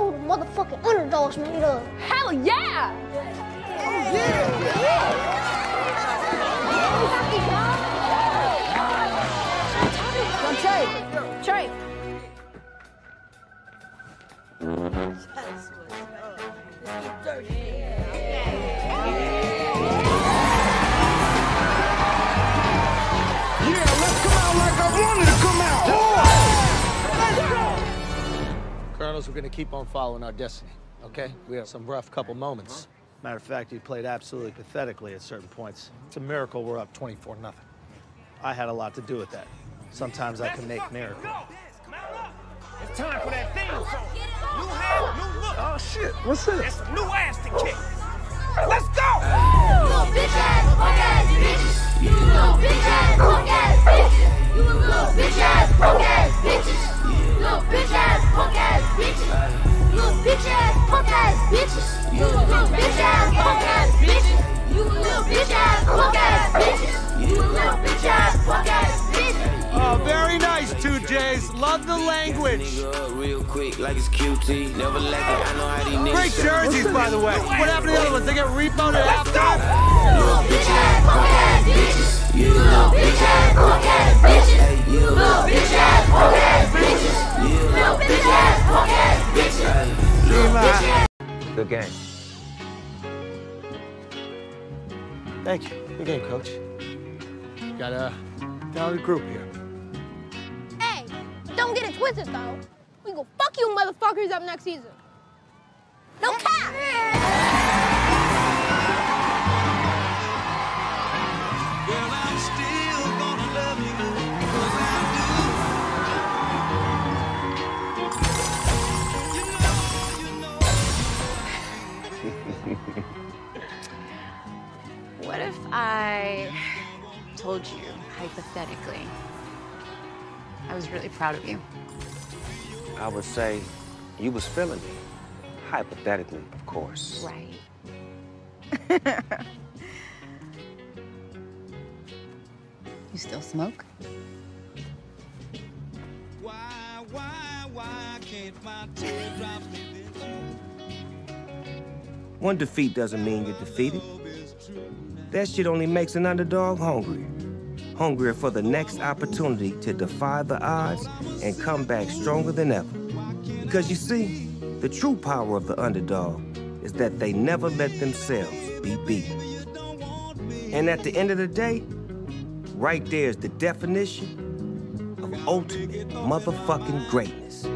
show the motherfucking underdog's made of. Hell yeah! Oh, yeah! Trey. Trey. Colonels, we're gonna keep on following our destiny, okay? We had some rough couple moments. Matter of fact, you played absolutely pathetically at certain points. It's a miracle we're up 24 nothing. I had a lot to do with that. Sometimes I can make miracles. It's time for that thing song. New hair, new look. Oh shit, what's this? It's new ass to kick. Bitches. You little bitch ass, punk ass bitches. You little bitch ass, punk ass bitches. You little bitch ass, punk ass bitches. Oh, very nice, two J's. Love the language. Real quick, like it's QT. Never lack it. I know how these niggas. Great jerseys, by the way. What happened to the other ones? They get repoed at halftime? Little bitch ass, punk ass bitches. You little bitch ass, punk Good game. Thank you. Good game, coach. Got a talented group here. Hey, don't get it twisted, though. We go fuck you motherfuckers up next season. No cap! What if I told you, hypothetically, I was really proud of you? I would say you was feeling me. Hypothetically, of course. Right. you still smoke? One defeat doesn't mean you're defeated. That shit only makes an underdog hungry. Hungrier for the next opportunity to defy the odds and come back stronger than ever. Because you see, the true power of the underdog is that they never let themselves be beaten. And at the end of the day, right there is the definition of ultimate motherfucking greatness.